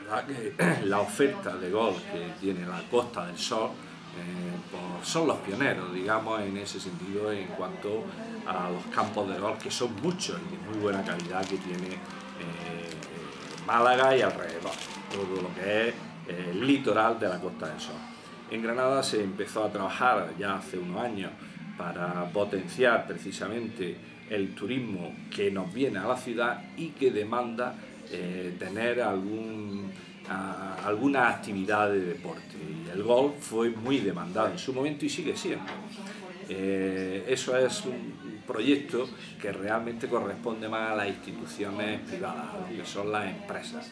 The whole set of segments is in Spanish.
la oferta de golf que tiene la Costa del Sol eh, pues son los pioneros, digamos, en ese sentido en cuanto a los campos de golf, que son muchos y de muy buena calidad que tiene eh, Málaga y alrededor, todo lo que es eh, el litoral de la Costa del Sol. En Granada se empezó a trabajar ya hace unos años para potenciar precisamente el turismo que nos viene a la ciudad y que demanda tener algún alguna actividad de deporte y el golf fue muy demandado en su momento y sigue siendo. Eh, eso es un proyecto que realmente corresponde más a las instituciones privadas, a lo que son las empresas.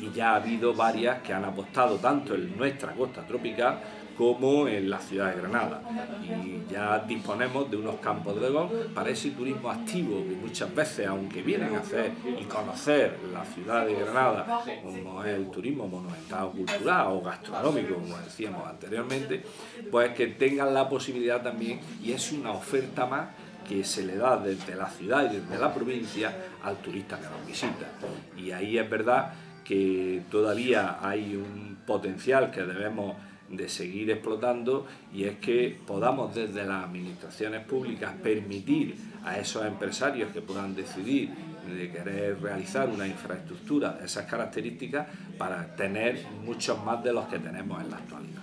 Y ya ha habido varias que han apostado tanto en nuestra costa tropical como en la ciudad de Granada. Y ya disponemos de unos campos de golf para ese turismo activo que muchas veces, aunque vienen a hacer y conocer la ciudad de Granada, como es el turismo monumental cultural o gastronómico, como decíamos anteriormente, pues que tengan la posibilidad también, y es una oferta más que se le da desde la ciudad y desde la provincia al turista que nos visita. Y ahí es verdad que todavía hay un potencial que debemos de seguir explotando y es que podamos desde las administraciones públicas permitir a esos empresarios que puedan decidir de querer realizar una infraestructura de esas características para tener muchos más de los que tenemos en la actualidad.